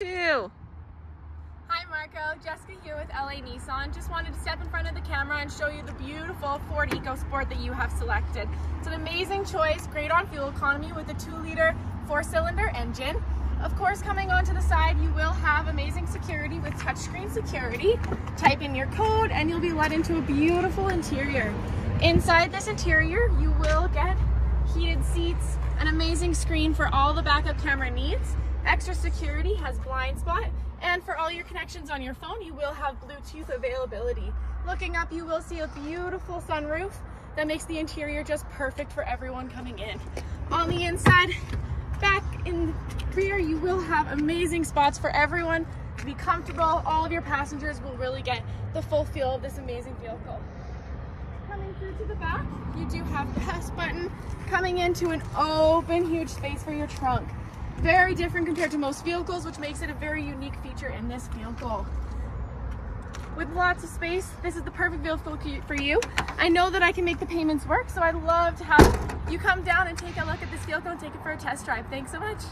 Hi Marco, Jessica here with LA Nissan. Just wanted to step in front of the camera and show you the beautiful Ford EcoSport that you have selected. It's an amazing choice, great on fuel economy with a 2-liter 4-cylinder engine. Of course, coming onto the side, you will have amazing security with touchscreen security. Type in your code and you'll be led into a beautiful interior. Inside this interior, you will get heated seats, an amazing screen for all the backup camera needs, extra security has blind spot, and for all your connections on your phone, you will have Bluetooth availability. Looking up, you will see a beautiful sunroof that makes the interior just perfect for everyone coming in. On the inside, back in rear, you will have amazing spots for everyone to be comfortable. All of your passengers will really get the full feel of this amazing vehicle. Coming through to the back, you do have the press button coming into an open, huge space for your trunk. Very different compared to most vehicles, which makes it a very unique feature in this vehicle. With lots of space, this is the perfect vehicle for you. I know that I can make the payments work, so I'd love to have you come down and take a look at this vehicle and take it for a test drive. Thanks so much.